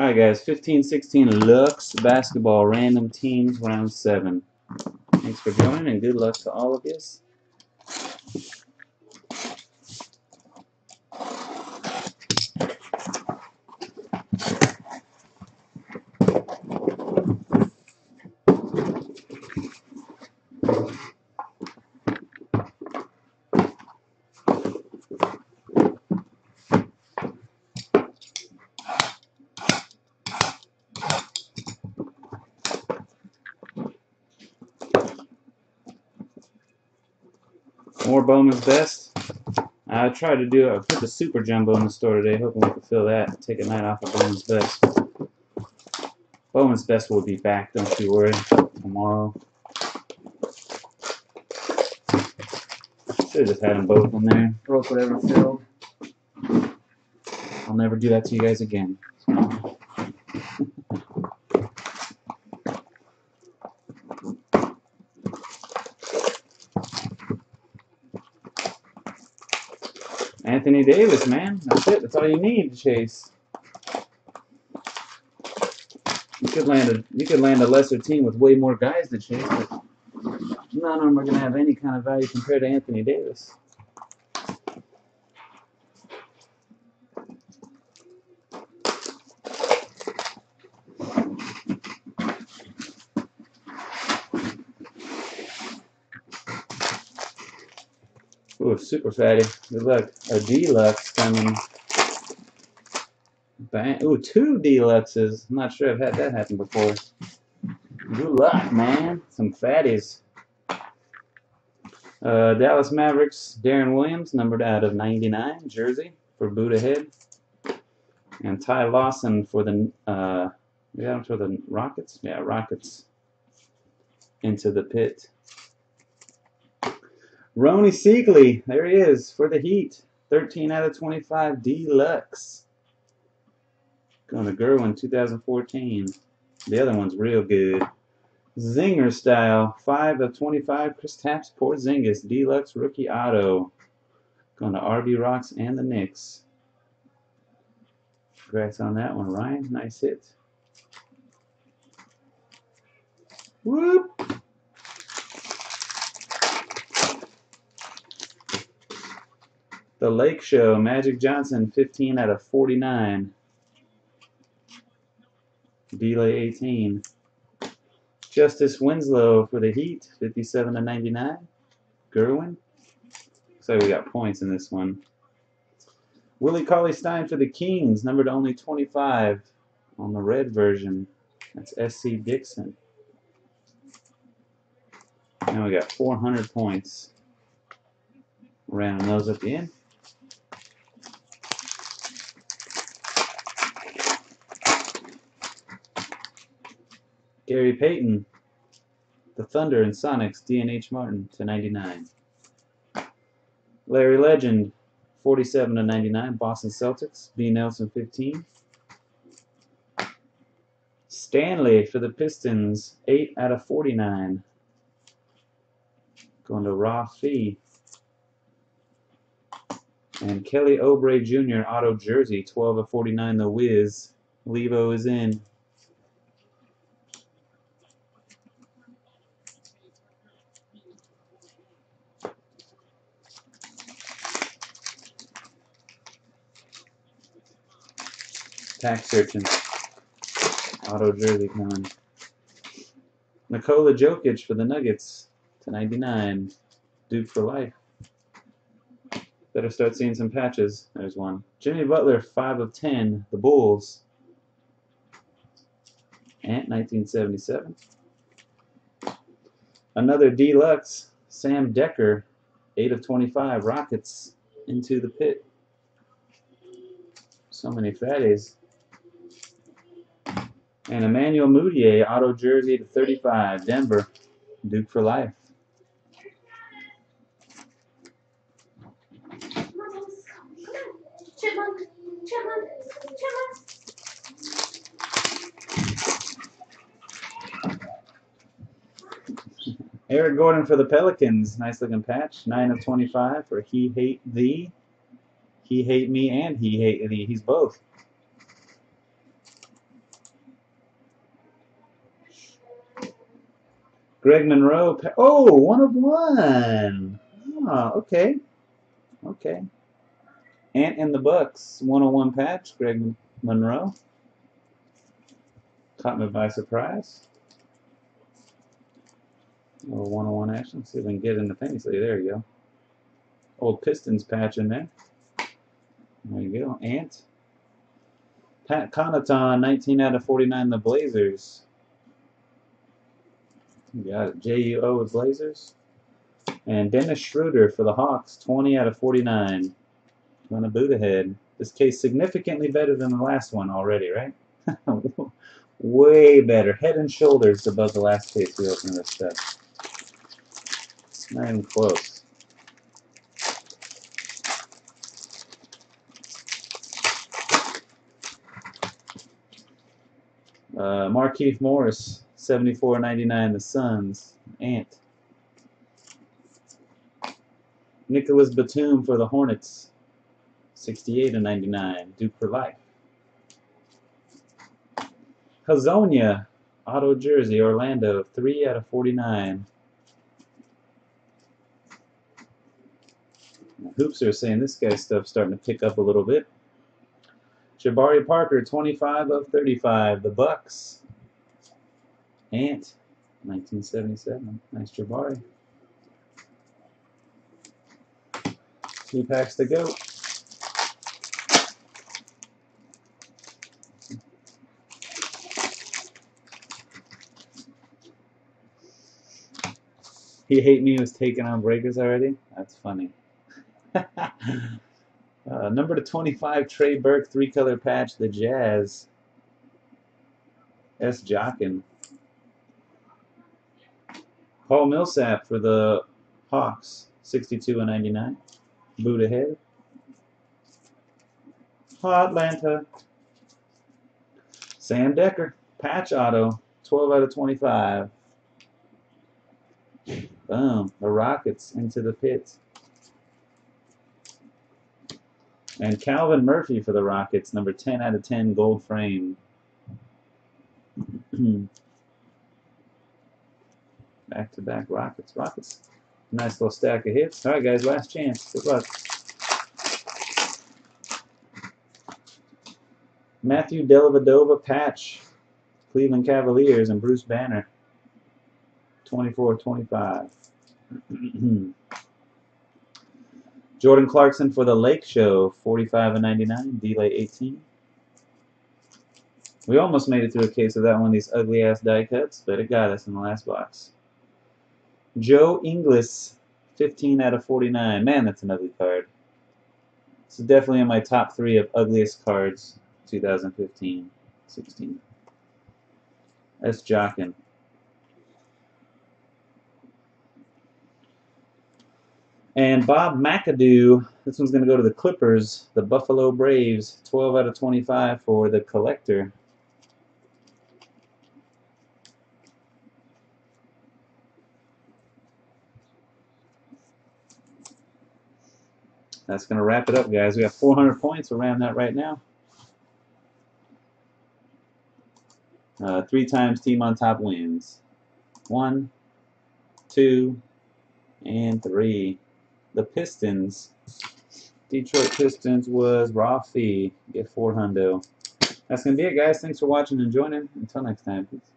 Alright guys, 15-16 Luxe Basketball Random Teams Round 7. Thanks for joining and good luck to all of you. More Bowman's Best. I tried to do it. I put the Super Jumbo in the store today, hoping we could fill that. and Take a night off of Bowman's Best. Bowman's Best will be back, don't you worry, tomorrow. Should have just had them both in there. Broke whatever filled. I'll never do that to you guys again. Anthony Davis, man. That's it. That's all you need to chase. You could land a you could land a lesser team with way more guys to chase, but none of them are gonna have any kind of value compared to Anthony Davis. Ooh, super fatty. Good luck. A deluxe coming. Bang. Ooh, two deluxes. I'm not sure I've had that happen before. Good luck, man. Some fatties. Uh, Dallas Mavericks, Deron Williams, numbered out of 99, jersey for Buddha Head. And Ty Lawson for the, uh, yeah, for the Rockets? Yeah, Rockets. Into the pit. Rony Seikaly, there he is for the Heat. 13 out of 25 Deluxe. Going to Gerwin 2014. The other one's real good. Zinger style, 5 of 25 Kristaps Porzingis Deluxe Rookie Auto. Going to RB Rocks and the Knicks. Congrats on that one, Ryan. Nice hit. Whoop! The Lake Show, Magic Johnson, 15 out of 49. Delay 18. Justice Winslow for the Heat, 57 to 99. Gerwin. Like we got points in this one. Willie Cauley Stein for the Kings, numbered only 25 on the red version. That's S.C. Dixon. Now we got 400 points. Random those at the end. Gary Payton, the Thunder and Sonics, D&H Martin to 99. Larry Legend, 47 to 99, Boston Celtics, B. Nelson 15. Stanley for the Pistons, 8 out of 49. Going to Raw Fee. And Kelly Oubre Jr. Auto Jersey, 12 of 49, The Wiz. Levo is in. Tax searching. Auto jersey coming. Nikola Jokic for the Nuggets to 99. Duke for life. Better start seeing some patches. There's one. Jimmy Butler, 5 of 10. The Bulls. Ant, 1977. Another deluxe. Sam Dekker, 8 of 25. Rockets into the pit. So many fatties. And Emmanuel Mudiay, auto jersey to 35, Denver, Duke for life. Eric Gordon for the Pelicans, nice looking patch, 9 of 25 for He Hate Thee, He Hate Me, and He Hate Thee. He's both. Greg Monroe. Oh, one of one. Oh, okay. Okay. Ant in the Bucks, 101 patch, Greg Monroe. Caught me by surprise. A little 101 action. See if we can get in the sleeve. There you go. Old Pistons patch in there. There you go. Ant. Pat Connaughton, 19 out of 49, the Blazers. Got it. J-U-O with Blazers. And Dennis Schroeder for the Hawks, 20 out of 49. Going to boot ahead. This case significantly better than the last one already, right? Way better. Head and shoulders above the last case we opened this stuff. Not even close. Uh, Markieff Morris, 74.99. The Suns. Ant. Nicolas Batum for the Hornets, 68 and 99. Duke for life. Hezonja, auto jersey, Orlando, 3 out of 49. Hoops are saying this guy's stuff's starting to pick up a little bit. Jabari Parker, 25 of 35. The Bucks. Ant, 1977. Nice Jabari. Two packs to go. He hate me was taking on breakers already? That's funny. uh, number to 25, Trey Burke, three color patch, the Jazz. S. Jockin. Paul Millsap for the Hawks, 62 and 99. Boot ahead. Atlanta. Sam Dekker, patch auto, 12 out of 25. Boom, the Rockets into the pit. And Calvin Murphy for the Rockets, number 10 out of 10, gold frame. back to back Rockets. Rockets. Nice little stack of hits. All right, guys, last chance. Good luck. Matthew Dellavedova patch. Cleveland Cavaliers and Bruce Banner. 24-25. Jordan Clarkson for the Lake Show, 45 and 99, delay 18. We almost made it through a case of that one of these ugly ass die cuts, but it got us in the last box. Joe Ingles, 15 out of 49. Man, that's an ugly card. Is definitely in my top three of ugliest cards 2015 16. That's Jockin. And Bob McAdoo, this one's going to go to the Clippers, the Buffalo Braves, 12 out of 25 for the collector. That's going to wrap it up, guys. We have 400 points around that right now. Uh, three times team on top wins. One, two, and three the Pistons. Detroit Pistons was Rafi. Get 400. That's going to be it, guys. Thanks for watching and joining. Until next time. Peace.